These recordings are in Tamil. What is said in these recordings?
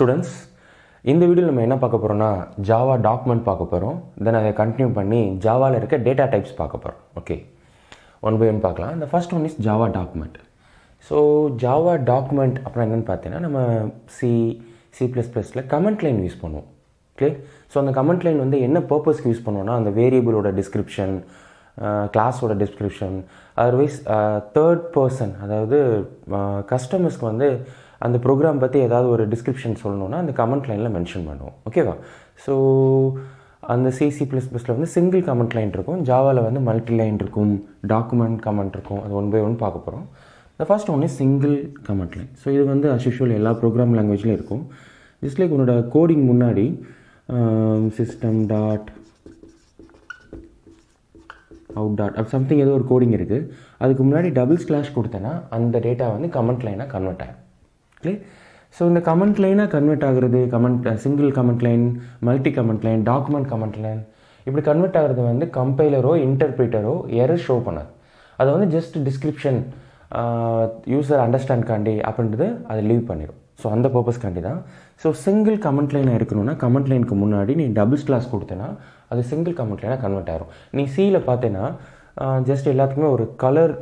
ஸ்டூடெண்ட்ஸ் இந்த வீடியோ நம்ம என்ன பார்க்க போகிறோம்னா ஜாவா டாக்குமெண்ட் பார்க்க போகிறோம் தென் அதை கண்டினியூ பண்ணி ஜாவாவில் இருக்க டேட்டா டைப்ஸ் பார்க்க போகிறோம் ஓகே ஒன் பை ஒன் பார்க்கலாம். இந்த first one is Java document so Java document அப்புறம் என்னென்னு பார்த்தீங்கன்னா நம்ம சி சி ப்ளஸ் ப்ளஸில் கமெண்ட் லைன் யூஸ் பண்ணுவோம். ஓகே ஸோ அந்த கமெண்ட் லைன் வந்து என்ன பர்பஸ்க்கு யூஸ் பண்ணுவோம்னா அந்த வேரியபிளோட டிஸ்கிரிப்ஷன் கிளாஸோட டிஸ்கிரிப்ஷன் அதர்வைஸ் தேர்ட் பர்சன் அதாவது கஸ்டமர்ஸ்க்கு வந்து அந்த ப்ரோக்ராம் பற்றி ஏதாவது ஒரு டிஸ்கிரிப்ஷன் சொல்லணுன்னா அந்த கமெண்ட் லைனில் மென்ஷன் பண்ணுவோம். ஓகேவா ஸோ அந்த சிசி ப்ளஸ் ப்ளஸில் வந்து சிங்கிள் கமெண்ட் லைன் இருக்கும். ஜாவாவில் வந்து மல்டி லைன் இருக்கும். டாக்குமெண்ட் கமெண்ட் இருக்கும். அது ஒன் பை ஒன் பார்க்க போகிறோம் the first one single comment line so இது வந்து அஸ்யூஷுவல் எல்லா ப்ரோக்ராம் லாங்குவேஜ்லையும் இருக்கும். ஜஸ்ட் லைக் உன்னோட கோடிங் முன்னாடி சிஸ்டம் டாட் அவுட் டாட் அப்படி சம்திங் ஏதோ ஒரு கோடிங் இருக்குது அதுக்கு முன்னாடி டபுள் ஸ்லாஷ் கொடுத்தேன்னா அந்த டேட்டா வந்து கமெண்ட் லைனாக கன்வெர்ட் ஆகும் ஓகே ஸோ இந்த கமெண்ட் லைனாக கன்வெர்ட் ஆகுறது comment single comment line multi comment line document comment line இப்படி கன்வெர்ட் ஆகிறது வந்து கம்பைலரோ இன்டர்பிரிட்டரோ எரர் ஷோ பண்ணாது. அதை வந்து ஜஸ்ட் டிஸ்கிரிப்ஷன் யூசர் அண்டர்ஸ்டாண்ட்காண்டி அப்படின்றது அதை லீவ் பண்ணிடும் ஸோ அந்த பர்பஸ்க்காண்டி தான். ஸோ சிங்கிள் கமெண்ட் லைனாக இருக்கணும்னா கமெண்ட் லைனுக்கு முன்னாடி நீ டபுள் ஸ்லாஸ் கொடுத்தேன்னா அது சிங்கிள் கமெண்ட் லைனாக கன்வெர்ட் ஆகிரும் நீ சியில் பார்த்தேன்னா ஜஸ்ட் எல்லாத்துக்குமே ஒரு கலர்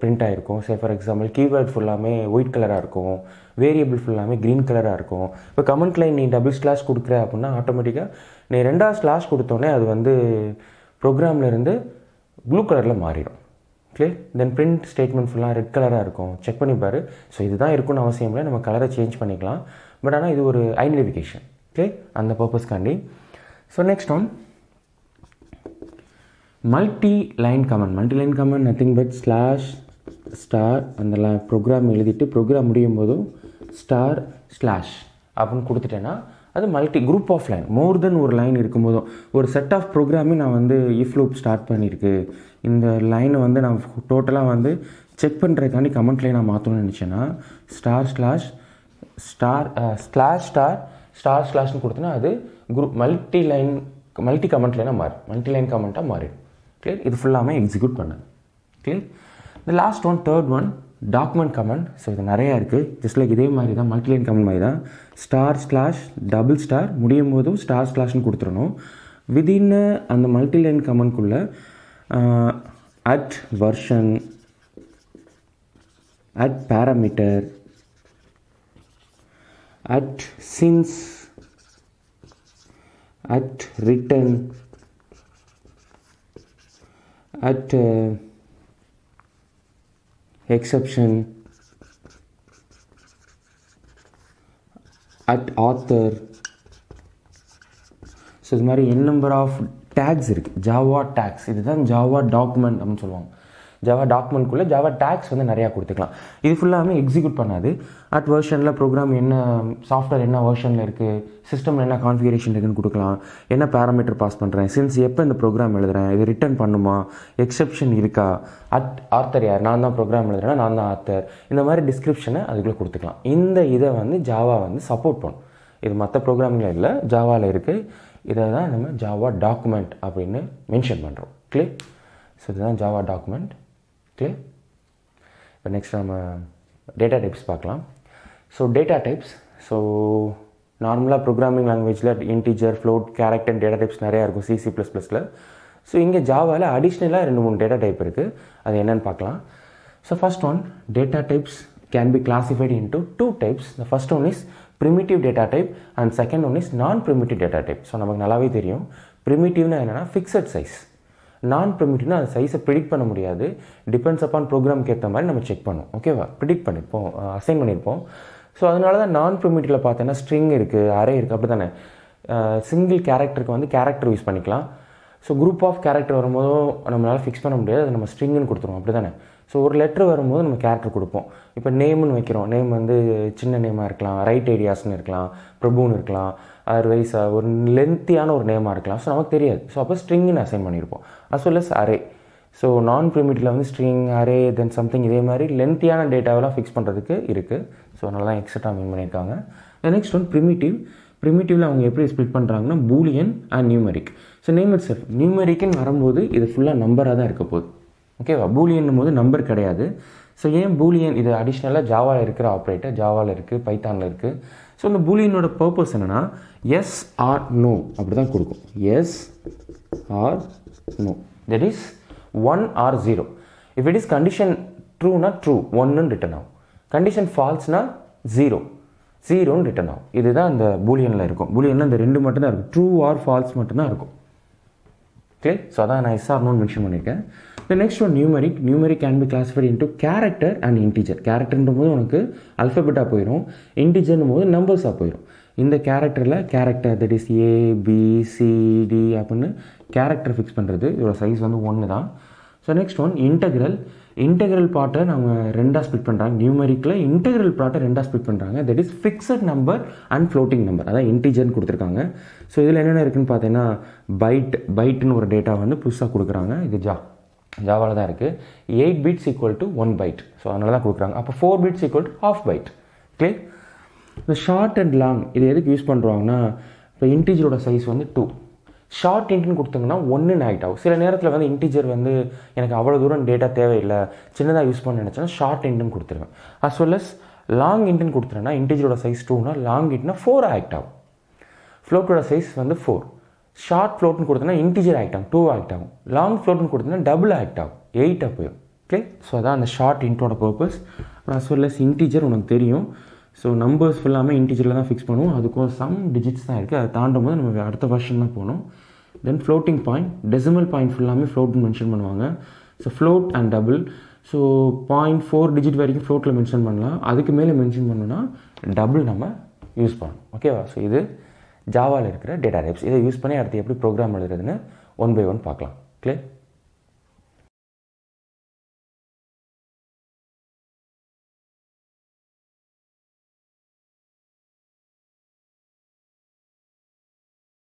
பிரிண்ட் ஆகிருக்கும் சே ஃபார் எக்ஸாம்பிள் கீவேர்ட் ஃபுல்லாமே ஒயிட் கலராக இருக்கும். வேரியபிள் ஃபுல்லாமே க்ரீன் கலராக இருக்கும். இப்போ கமெண்ட் லைன் நீ டபுள் ஸ்லாஷ் கொடுக்குற அப்படின்னா ஆட்டோமேட்டிக்காக நீ ரெண்டாவது ஸ்லாஷ் கொடுத்தோன்னே அது வந்து ப்ரோக்ராம்லேருந்து ப்ளூ கலரில் மாறிடும். ஓகே தென் பிரிண்ட் ஸ்டேட்மெண்ட் ஃபுல்லாக ரெட் கலராக இருக்கும். செக் பண்ணி பாரு. ஸோ இதுதான் இருக்குன்னு அவசியம் இல்லை. நம்ம கலரை சேஞ்ச் பண்ணிக்கலாம். பட் ஆனால் இது ஒரு ஐடென்டிஃபிகேஷன் ஓகே அந்த பர்பஸ்க்காண்டி so next one multi line comment multi line comment nothing but slash star அந்த ப்ரோக்ராம் எழுதிட்டு ப்ரோக்ராம் முடியும் போதும் ஸ்டார் ஸ்லாஷ் அப்படின்னு கொடுத்துட்டேன்னா அது multi group of line more than ஒரு லைன் இருக்கும்போதும் ஒரு செட் ஆஃப் ப்ரோக்ராமே நான் வந்து இஃப் லூப் ஸ்டார்ட் பண்ணியிருக்கு இந்த லைனை வந்து நான் டோட்டலாக வந்து செக் பண்ணுறதுக்காண்டி கமெண்ட்லேயே நான் மாற்றணும்னு நினச்சேன்னா star slash star slash star star ஸ்லாஷ்னு கொடுத்தனா அது குரூப் மல்டி லைன் மல்டி கமெண்ட்லேனா மாறும். மல்டி லைன் கமெண்ட்டாக மாறிடும். கிளியர் இது ஃபுல்லாமே எக்ஸிக்யூட் பண்ணது கிளியர் இந்த last one third one document comment so இது நிறையா இருக்குது ஜஸ்ட் லைக் இதே மாதிரி தான் மல்டிலைன் கமெண்ட் மாதிரி தான் ஸ்டார் ஸ்லாஷ் டபுள் ஸ்டார் முடியும் போதும் ஸ்டார் ஸ்லாஷ்னு கொடுத்துடணும். விதின் uh, அந்த multiline கமெண்ட்குள்ளே at version at parameter at since at return at uh, exception at author. So இது மாதிரி என் நம்பர் ஆஃப் டேக்ஸ் இருக்குது ஜாவா டேக்ஸ் இதுதான் ஜாவா டாக்குமெண்ட் அப்படின்னு சொல்லுவாங்க. ஜாவா டாக்குமெண்ட்குள்ளே ஜாவா டேக்ஸ் வந்து நிறையா கொடுத்துக்கலாம். இது ஃபுல்லாமே எக்ஸிக்யூட் பண்ணாது. அட் வெர்ஷனில் ப்ரோக்ராம் என்ன சாஃப்ட்வேர் என்ன வெர்ஷனில் இருக்குது சிஸ்டமில் என்ன கான்ஃபிகரேஷன் இருக்குன்னு கொடுக்கலாம். என்ன பேராமீட்டர் பாஸ் பண்ணுறேன் சின்ஸ் எப்போ இந்த ப்ரோக்ராம் எழுதுறேன் இது ரிட்டர்ன் பண்ணுமா எக்ஸப்ஷன் இருக்கா அட் ஆத்தர் யார் நான் தான் ப்ரோக்ராம் எழுதுறேன்னா நான் தான் ஆத்தர் இந்த மாதிரி டிஸ்கிரிப்ஷனை அதுக்குள்ளே கொடுத்துக்கலாம். இந்த இதை வந்து ஜாவா வந்து சப்போர்ட் பண்ணும். இது மற்ற ப்ரோக்ராமில் இல்லை ஜாவாவில் இருக்குது இதை தான் நம்ம ஜாவா டாக்குமெண்ட் அப்படின்னு மென்ஷன் பண்ணுறோம் கிளியர் ஸோ இதுதான் ஜாவா டாக்குமெண்ட் கிளியர் இப்போ நெக்ஸ்ட் நம்ம டேட்டா டைப்ஸ் பார்க்கலாம். ஸோ டேட்டா டைப்ஸ் ஸோ நார்மலாக ப்ரோக்ராமிங் லாங்குவேஜில் integer float character data types நிறையா இருக்கும் சிசி ப்ளஸ் ப்ளஸில் ஸோ இங்கே ஜாவாவில் அடிஷ்னலாக ரெண்டு மூணு டேட்டா டைப் இருக்குது அது என்னென்னு பார்க்கலாம். So first one data types can be classified into two types the first one is primitive data type and second one is non primitive data type so நமக்கு நல்லாவே தெரியும். ப்ரிமிட்டிவ்னா என்னென்னா ஃபிக்ஸட் சைஸ் நான் ப்ரிமிட்டிவ்னா அந்த சைஸை ப்ரிடிக்ட் பண்ண முடியாது. டிபெண்ட்ஸ் அப்பான் ப்ரோக்ராம்க்கு ஏற்ற மாதிரி நம்ம செக் பண்ணோம். ஓகேவா ப்ரிடிக்ட் பண்ணியிருப்போம் அசைன் பண்ணியிருப்போம். ஸோ அதனால தான் நான் ப்ரிமிட்டிவில் பார்த்தோன்னா ஸ்ட்ரிங் இருக்குது அரே இருக்குது அப்படி தானே சிங்கிள் கேரக்டருக்கு வந்து கேரக்டர் யூஸ் பண்ணிக்கலாம். ஸோ குரூப் ஆஃப் கேரக்டர் வரும்போதும் நம்மளால் ஃபிக்ஸ் பண்ண முடியாது. அது நம்ம ஸ்ட்ரிங்குன்னு கொடுத்துருவோம் அப்படி தானே ஸோ ஒரு லெட்ரு வரும்போது நம்ம கேரக்டர் கொடுப்போம். இப்போ நேம்னு வைக்கிறோம். நேம் வந்து சின்ன நேமாக இருக்கலாம் ரைட் ஏரியாஸ்னு இருக்கலாம் பிரபுன்னு இருக்கலாம். அதர்வைஸ் ஒரு லென்த்தியான ஒரு நேமாக இருக்கலாம். ஸோ நமக்கு தெரியாது. ஸோ அப்போ ஸ்ட்ரிங்னு அசைன் பண்ணியிருப்போம் as well as array so non primitive வந்து ஸ்ட்ரிங் அரே தென் சம்திங் இதே மாதிரி லென்த்தியான டேட்டாவெல்லாம் ஃபிக்ஸ் பண்ணுறதுக்கு இருக்குது ஸோ அதனால தான் எக்ஸட்ரா மீன் பண்ணியிருக்காங்க. நெக்ஸ்ட் ஒன் ப்ரிமிட்டிவ் ப்ரிமிட்டிவில் அவங்க எப்படி ஸ்ப்ளிட் பண்ணுறாங்கன்னா Boolean and numeric so name itself நியூமெரிக்குன்னு வரும்போது இது ஃபுல்லாக நம்பராக தான் இருக்க போகுது. ஓகேவா பூலியன் போது நம்பர் கிடையாது. ஸோ ஏன் பூலியன் இது அடிஷ்னலாக ஜாவாவில் இருக்கிற ஆப்ரேட்டர் ஜாவாவில் இருக்குது பைத்தானில் இருக்குது ஸோ இந்த பூலியனோட பர்பஸ் என்னென்னா எஸ் ஆர் நோ அப்படி தான் கொடுக்கும் yes or no that is one or zero if it is condition ட்ரூனா true ஒன்னுன்னு ரிட்டன் ஆகும். கண்டிஷன் ஃபால்ஸ்னா ஜீரோ ஜீரோன்னு ரிட்டன் ஆகும். இதுதான் அந்த பூலியனில் இருக்கும். பூலியனில் இந்த ரெண்டு மட்டும்தான் இருக்கும். ட்ரூ ஆர் ஃபால்ஸ் மட்டும்தான் இருக்கும். ஓகே ஸோ அதான் நான் எஸ்ஆர்னு நோன் மென்ஷன் பண்ணியிருக்கேன். The next one numeric numeric can be classified into character and integer கேரக்டர்ன்ற போது உனக்கு அல்ஃபபெட்டாக போயிடும் இன்டிஜர்னும் போது நம்பர்ஸாக போயிடும் இந்த கேரக்டரில் character that is A B C D அப்படின்னு கேரக்டர் ஃபிக்ஸ் பண்ணுறது இதோட சைஸ் வந்து ஒன்று தான் so next one integral integral பார்ட்டை நம்ம ரெண்டாக ஸ்பிட் பண்ணுறாங்க நியூமெரிக்கில் இன்டெகிரல் பார்ட்டை ரெண்டாக ஸ்பிட் பண்ணுறாங்க that is fixed number and floating number அதான் இன்டிஜர்னு கொடுத்துருக்காங்க. ஸோ இதில் என்னென்ன இருக்குதுன்னு பார்த்தீங்கன்னா பைட் பைட்டுன்னு ஒரு டேட்டா வந்து புதுசாக கொடுக்குறாங்க. இது ஜா ஜாவாவில் தான் இருக்குது eight bits equal to one byte so அதனால தான் கொடுக்குறாங்க. அப்போ four bits equal to half byte okay இந்த ஷார்ட் அண்ட் லாங் இது எதுக்கு யூஸ் பண்ணுறாங்கன்னா இப்போ இன்டீஜரோட சைஸ் வந்து டூ ஷார்ட் இன்ட்னு கொடுத்தீங்கன்னா ஒன்றுன்னு ஆகிட் ஆகும். சில நேரத்தில் வந்து இன்டீஜர் வந்து எனக்கு அவ்வளோ தூரம் டேட்டா தேவையில்லை. சின்னதாக யூஸ் பண்ண நினச்சேன்னா ஷார்ட் இன்ட்னு கொடுத்துருவேன். அஸ் வெல் அஸ் லாங் இன்ட்னு கொடுத்துருன்னா இன்டீஜரோட சைஸ் டூனா லாங் இன்ட்னா ஃபோர் ஆக்ட் ஆகும். ஃப்ளோட்டோட சைஸ் வந்து ஃபோர் ஷார்ட் ஃப்ளோட்னு கொடுத்தனா இன்டிஜர் ஆக்ட் ஆகும். டூ ஆக்ட் ஆகும். லாங் ஃப்ளோட்னு கொடுத்தனா டபுள் ஆக்ட் ஆகும். எயிட்டாக போயிடும். ஓகே ஸோ அதான் அந்த short இன்ட்டோட purpose as well as integer உனக்கு தெரியும். ஸோ நம்பர்ஸ் ஃபுல்லாமே இன்டிஜரில் தான் ஃபிக்ஸ் பண்ணுவோம். அதுக்கும் சம் டிஜிட்ஸ் தான் இருக்குது அதை தாண்டும் போது நம்ம அடுத்த வருஷன் தான் போகணும். Then floating point decimal point ஃபுல்லாமே ஃப்ளோட்னு மென்ஷன் பண்ணுவாங்க. So float and double so point four digit வரைக்கும் ஃப்ளோட்டில் மென்ஷன் பண்ணலாம். அதுக்கு மேலே மென்ஷன் பண்ணோன்னா டபுள் நம்ம யூஸ் பண்ணணும் ஓகேவா ஸோ இது ஜாவாவில் இருக்கிற டேட்டா டைப்ஸ் இதை யூஸ் பண்ணி அடுத்து எப்படி ப்ரோக்ராம் எழுதுறதுன்னு ஒன் பை ஒன் பார்க்கலாம். கிளியர்